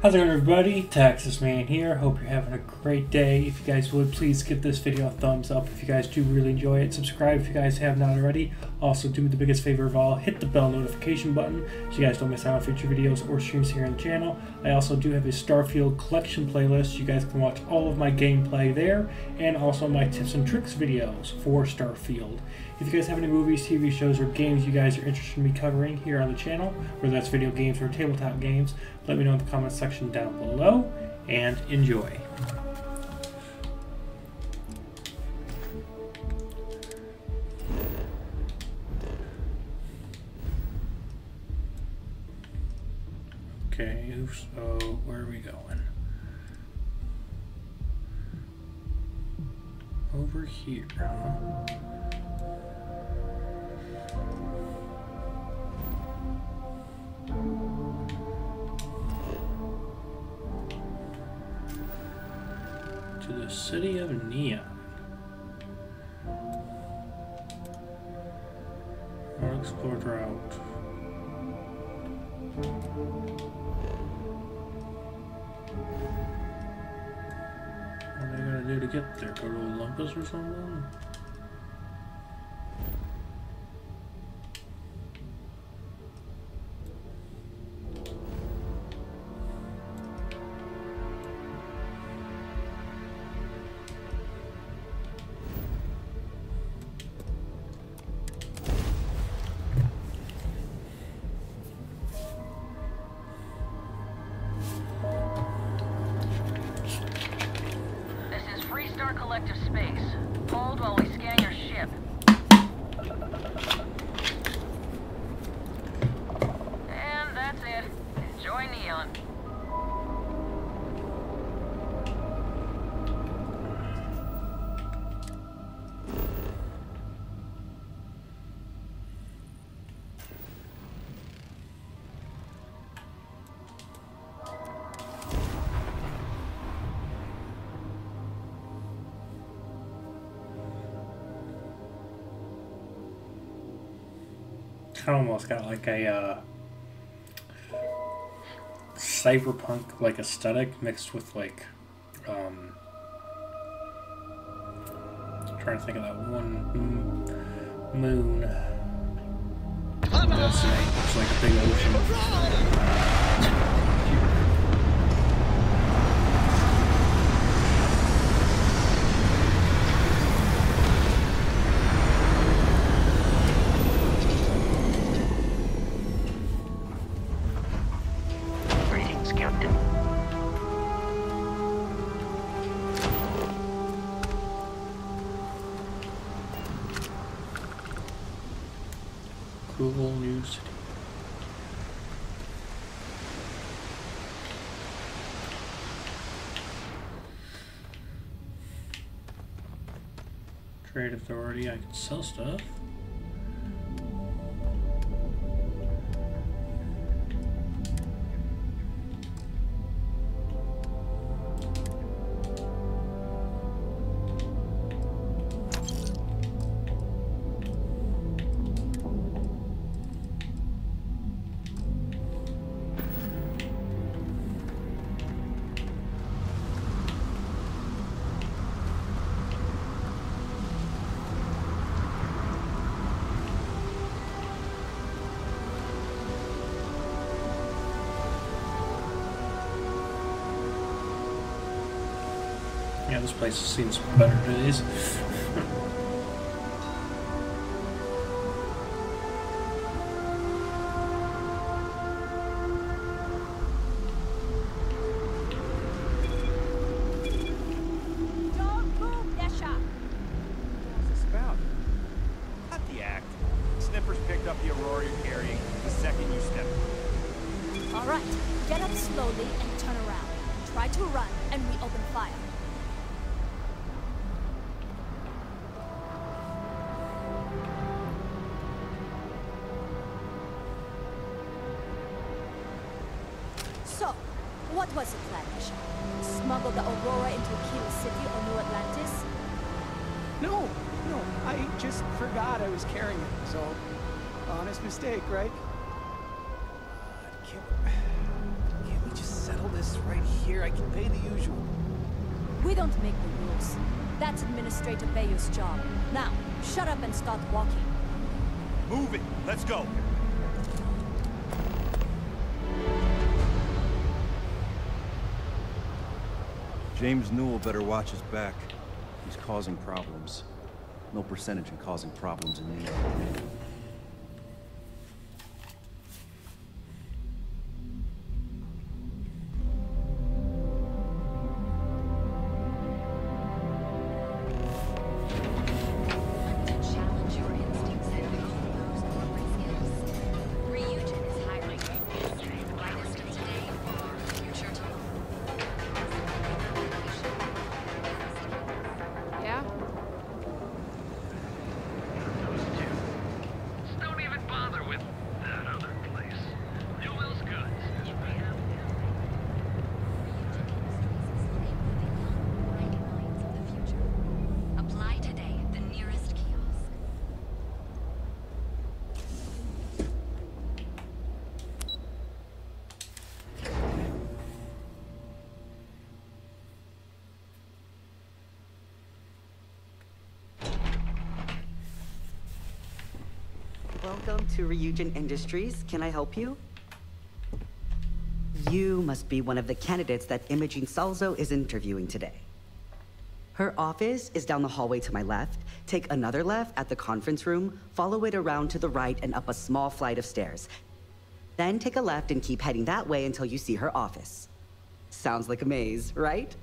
How's it going everybody? Texas Man here. Hope you're having a great day. If you guys would, please give this video a thumbs up if you guys do really enjoy it. Subscribe if you guys have not already. Also, do me the biggest favor of all, hit the bell notification button so you guys don't miss out on future videos or streams here on the channel. I also do have a Starfield collection playlist. You guys can watch all of my gameplay there and also my tips and tricks videos for Starfield. If you guys have any movies, TV shows, or games you guys are interested in me covering here on the channel, whether that's video games or tabletop games, let me know in the comments section down below, and enjoy. Okay, so oh, where are we going? Over here. City of Neon. Unexplored route. What am I gonna do to get there? Go to Olympus or something? Kind of almost got like a uh, cyberpunk like aesthetic mixed with like um, trying to think of that one moon. That's like a big ocean. Cool new city. Trade authority, I can sell stuff. Carrying the second you stepped. All right, get up slowly and turn around. Try to run, and we open fire. Honest mistake, right? Can't, can't we just settle this right here. I can pay the usual. We don't make the rules. That's Administrator Bayu's job. Now, shut up and start walking. Move it. Let's go. James Newell better watch his back. He's causing problems. No percentage in causing problems in New York. Welcome to Ryujin Industries. Can I help you? You must be one of the candidates that Imogene Salzo is interviewing today. Her office is down the hallway to my left. Take another left at the conference room, follow it around to the right and up a small flight of stairs. Then take a left and keep heading that way until you see her office. Sounds like a maze, right?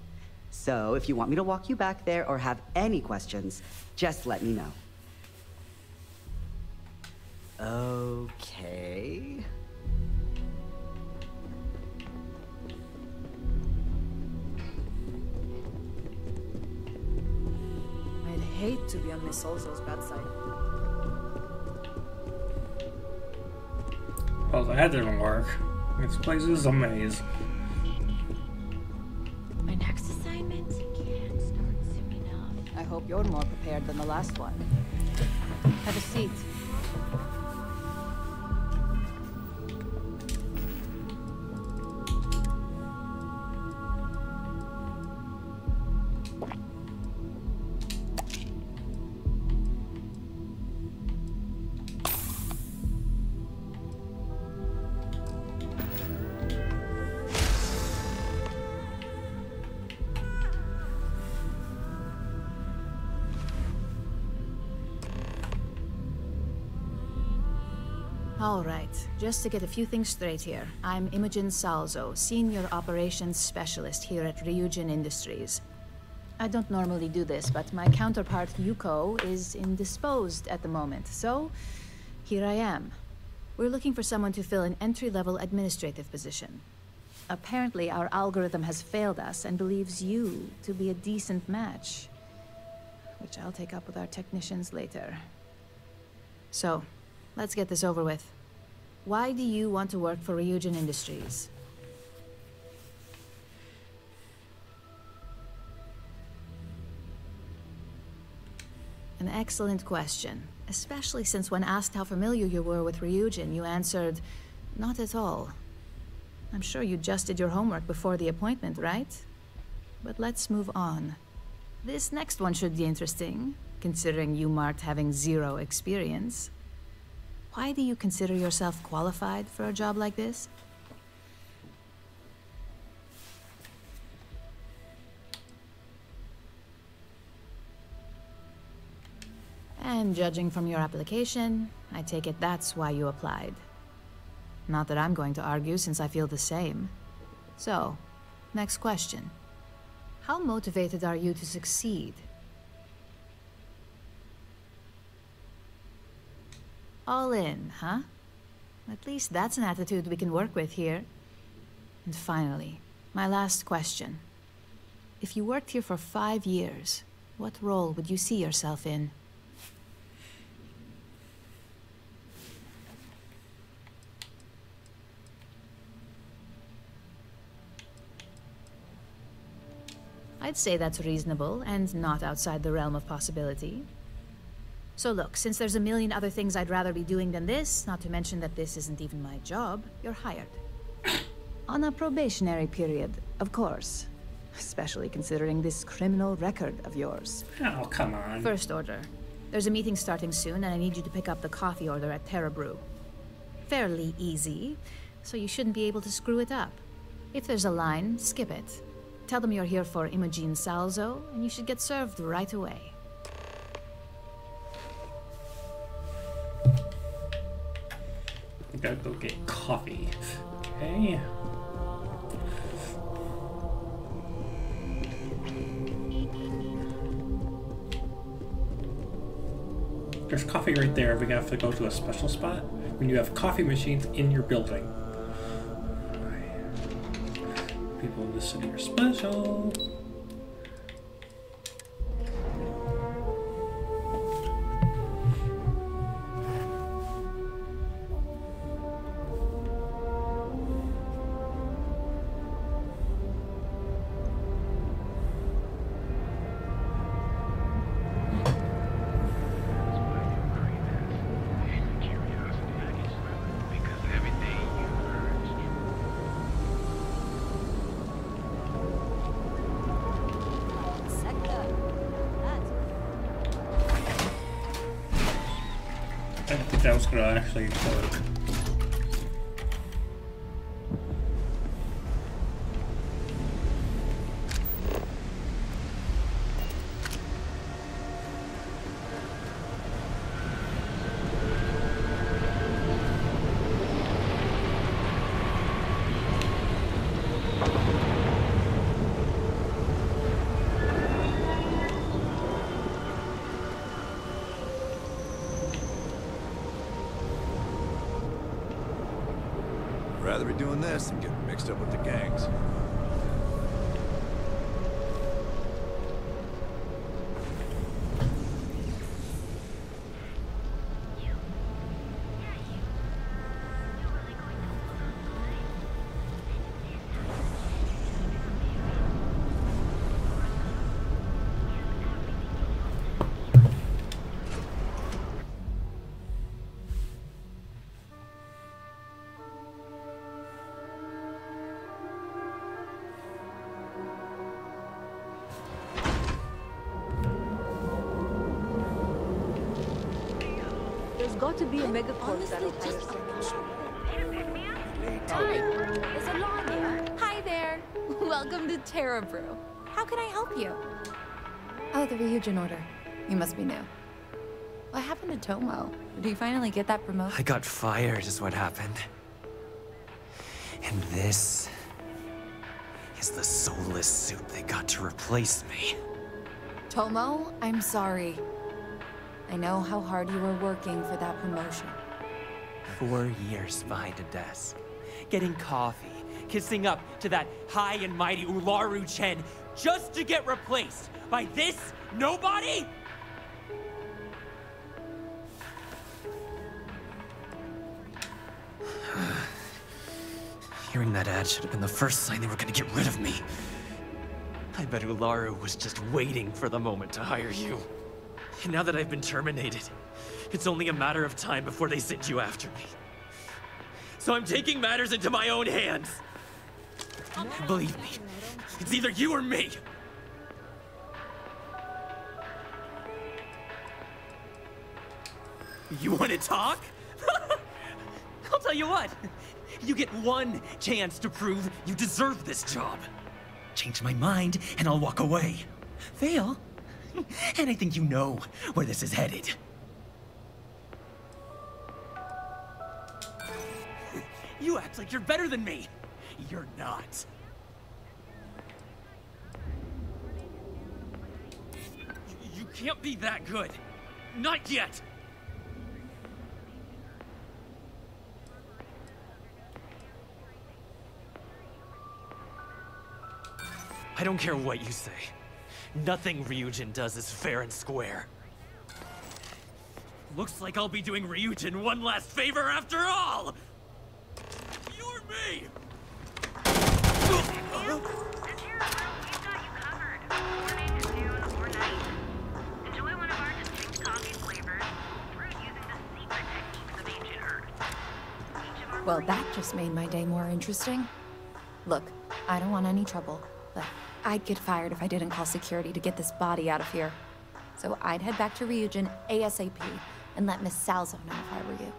So if you want me to walk you back there or have any questions, just let me know. Okay. I'd hate to be on Miss Olzo's bad side. Well, that didn't work. This place is a maze. My next assignment can't start soon enough. I hope you're more prepared than the last one. Have a seat. All right, just to get a few things straight here. I'm Imogene Salzo, Senior Operations Specialist here at Ryujin Industries. I don't normally do this, but my counterpart Yuko is indisposed at the moment, so here I am. We're looking for someone to fill an entry-level administrative position. Apparently, our algorithm has failed us and believes you to be a decent match. Which I'll take up with our technicians later. So, let's get this over with. Why do you want to work for Ryujin Industries? An excellent question, especially since when asked how familiar you were with Ryujin, you answered, not at all. I'm sure you just did your homework before the appointment, right? But let's move on. This next one should be interesting, considering you marked having zero experience. Why do you consider yourself qualified for a job like this? And judging from your application, I take it that's why you applied. Not that I'm going to argue since I feel the same. So, next question. How motivated are you to succeed? All in, huh? At least that's an attitude we can work with here. And finally, my last question. If you worked here for five years, what role would you see yourself in? I'd say that's reasonable and not outside the realm of possibility. So look, since there's a million other things I'd rather be doing than this, not to mention that this isn't even my job, you're hired. On a probationary period, of course. Especially considering this criminal record of yours. Oh, come on. First order. There's a meeting starting soon, and I need you to pick up the coffee order at Terra Brew. Fairly easy, so you shouldn't be able to screw it up. If there's a line, skip it. Tell them you're here for Imogene Salzo, and you should get served right away. I gotta go get coffee. Okay. There's coffee right there. We have to go to a special spot when you have coffee machines in your building. People in the city are special. That actually work. Rather be doing this than getting mixed up with the gangs. There's to be a megacorp that'll hire Hi, there's a lawn here. Hi there. Welcome to Terra Brew. How can I help you? Oh, the Ryujin order. You must be new. What happened to Tomo? Did he finally get that promotion? I got fired is what happened. And this is the soulless suit they got to replace me. Tomo, I'm sorry. I know how hard you were working for that promotion. Four years behind a desk, getting coffee, kissing up to that high and mighty Ularu Chen, just to get replaced by this nobody? Hearing that ad should have been the first sign they were gonna get rid of me. I bet Ularu was just waiting for the moment to hire you. And now that I've been terminated, it's only a matter of time before they send you after me. So I'm taking matters into my own hands. Believe me, it's either you or me. You want to talk? I'll tell you what. You get one chance to prove you deserve this job. Change my mind, and I'll walk away. Fail, and I think you know where this is headed. You act like you're better than me. You're not. You can't be that good. Not yet. I don't care what you say. Nothing Ryujin does is fair and square. Looks like I'll be doing Ryujin one last favor after all! You or me! Well, that just made my day more interesting. Look, I don't want any trouble, but I'd get fired if I didn't call security to get this body out of here. So I'd head back to Ryujin ASAP and let Miss Salzo know if I were you.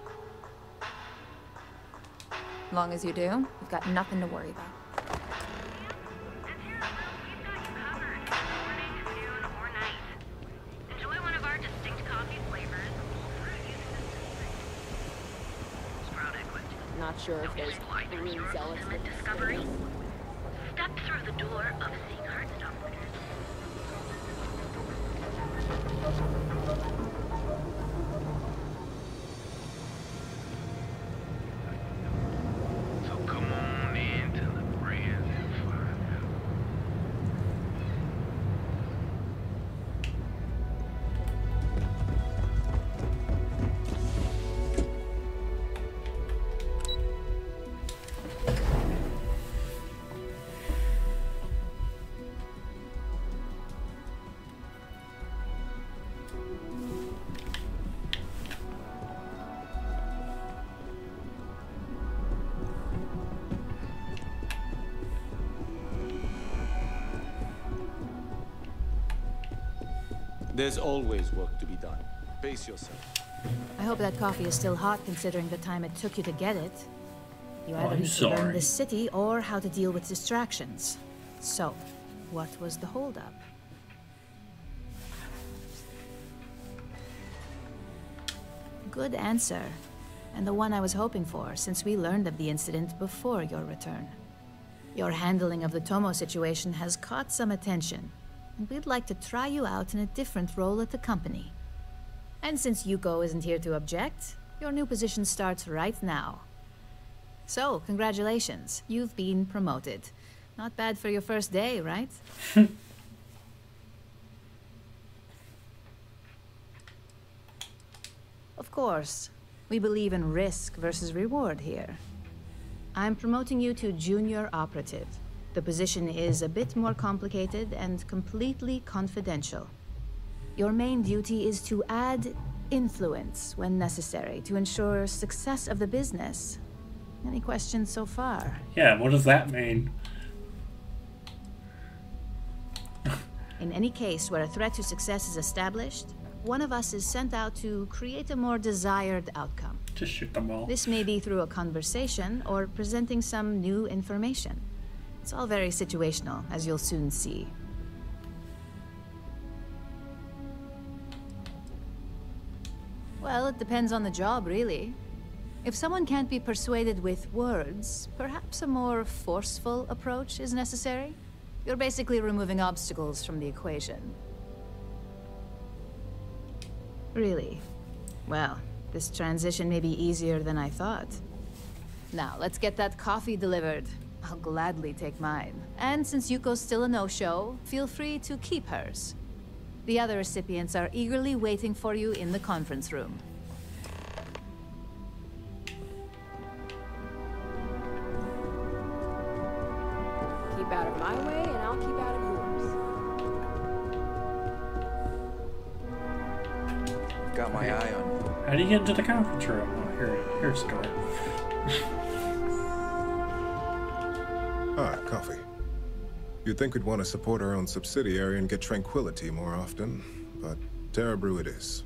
Long as you do, you've got nothing to worry about. Enjoy one of our distinct coffee flavors. Not sure if there's green zealots in discovery. Step through the door of Seek There's always work to be done. Pace yourself. I hope that coffee is still hot considering the time it took you to get it. You Oh, either I'm need to learn sorry. this city or how to deal with distractions. So, what was the holdup? Good answer. And the one I was hoping for, since we learned of the incident before your return. Your handling of the Tomo situation has caught some attention, and we'd like to try you out in a different role at the company. And since Yuko isn't here to object, your new position starts right now. So, congratulations. You've been promoted. Not bad for your first day, right? of course, we believe in risk versus reward here. I'm promoting you to junior operative. The position is a bit more complicated and completely confidential. Your main duty is to add influence when necessary to ensure success of the business. Any questions so far? Yeah, what does that mean? In any case where a threat to success is established, one of us is sent out to create a more desired outcome. Just shoot them all. This may be through a conversation or presenting some new information. It's all very situational, as you'll soon see. Well, it depends on the job, really. If someone can't be persuaded with words, perhaps a more forceful approach is necessary. You're basically removing obstacles from the equation. Really? Well, this transition may be easier than I thought. Now, let's get that coffee delivered. I'll gladly take mine. And since Yuko's still a no-show, feel free to keep hers. The other recipients are eagerly waiting for you in the conference room. Keep out of my way, and I'll keep out of yours. Got my eye on you. How do you get into the conference room? Oh, here, here's the door. Ah, coffee. You'd think we'd want to support our own subsidiary and get tranquility more often, but Terra Brew it is.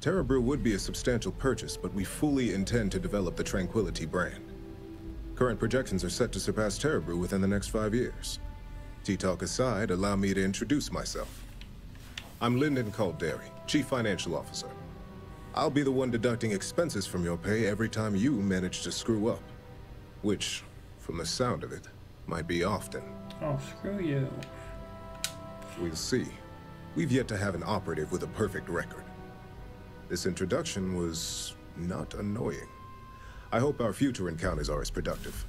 Terra Brew would be a substantial purchase, but we fully intend to develop the Tranquility brand. Current projections are set to surpass Terra Brew within the next five years. T-Talk aside, allow me to introduce myself. I'm Lyndon Calderi, Chief Financial Officer. I'll be the one deducting expenses from your pay every time you manage to screw up. Which, from the sound of it, might be often. Oh, screw you. We'll see. We've yet to have an operative with a perfect record. This introduction was not annoying. I hope our future encounters are as productive.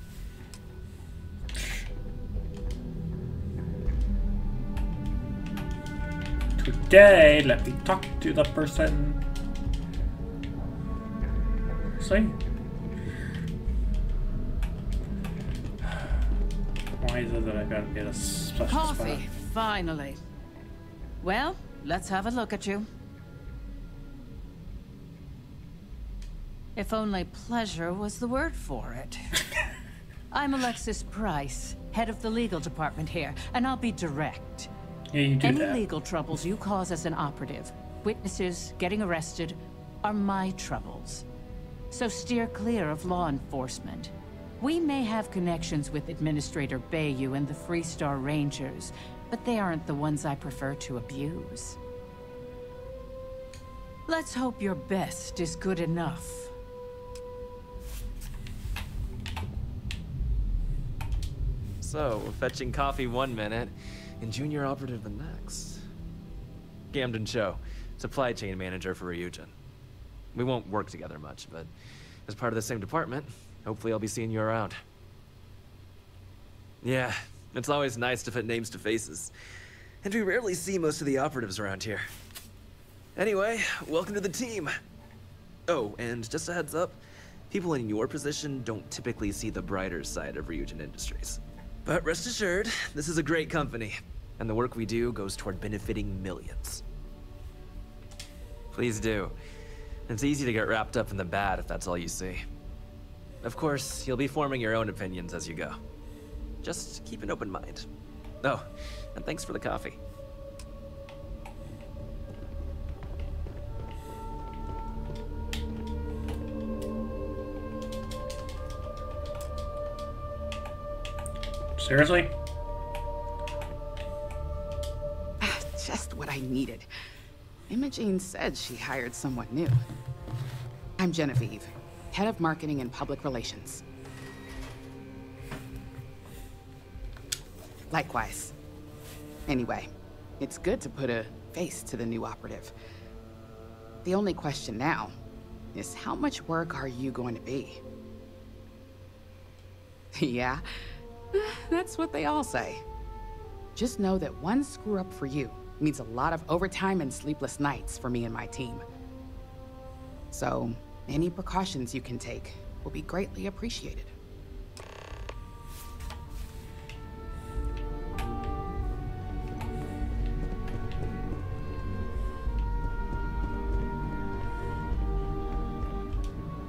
Today, let me talk to the person. See? Why is it that I at a special Coffee, spot? finally. Well, let's have a look at you. If only pleasure was the word for it. I'm Alexis Price, head of the legal department here, and I'll be direct. Yeah, you do Any that. legal troubles you cause as an operative, witnesses, getting arrested, are my troubles. So steer clear of law enforcement. We may have connections with Administrator Bayu and the Freestar Rangers, but they aren't the ones I prefer to abuse. Let's hope your best is good enough. So, we're fetching coffee one minute, and junior operative the next. Gamden Cho, supply chain manager for Ryujin. We won't work together much, but as part of the same department, hopefully I'll be seeing you around. Yeah, it's always nice to put names to faces. And we rarely see most of the operatives around here. Anyway, welcome to the team. Oh, and just a heads up, people in your position don't typically see the brighter side of Ryujin Industries. But rest assured, this is a great company, and the work we do goes toward benefiting millions. Please do. It's easy to get wrapped up in the bad if that's all you see. Of course, you'll be forming your own opinions as you go. Just keep an open mind. Oh, and thanks for the coffee. Seriously? Ah, just what I needed. Imogene said she hired someone new. I'm Genevieve, head of marketing and public relations. Likewise. Anyway, it's good to put a face to the new operative. The only question now is how much work are you going to be? yeah, that's what they all say. Just know that one screw up for you means a lot of overtime and sleepless nights for me and my team. So, any precautions you can take will be greatly appreciated.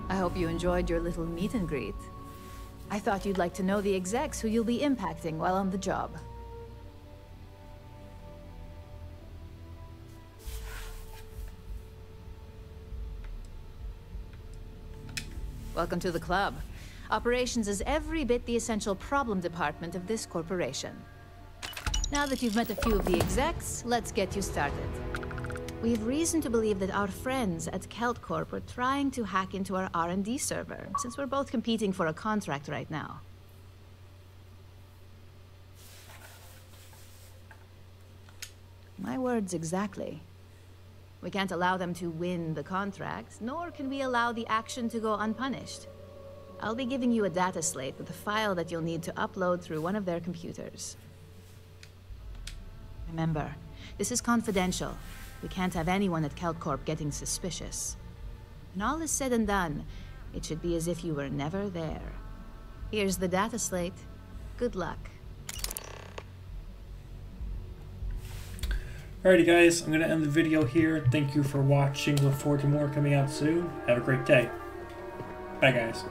I hope you enjoyed your little meet and greet. I thought you'd like to know the execs who you'll be impacting while on the job. Welcome to the club. Operations is every bit the essential problem department of this corporation. Now that you've met a few of the execs, let's get you started. We have reason to believe that our friends at KeltCorp are trying to hack into our R&D server, since we're both competing for a contract right now. My words exactly. We can't allow them to win the contract, nor can we allow the action to go unpunished. I'll be giving you a data slate with a file that you'll need to upload through one of their computers. Remember, this is confidential. We can't have anyone at KeltCorp getting suspicious. When all is said and done, it should be as if you were never there. Here's the data slate. Good luck. Alrighty guys, I'm going to end the video here. Thank you for watching. Look forward to more coming out soon. Have a great day. Bye guys.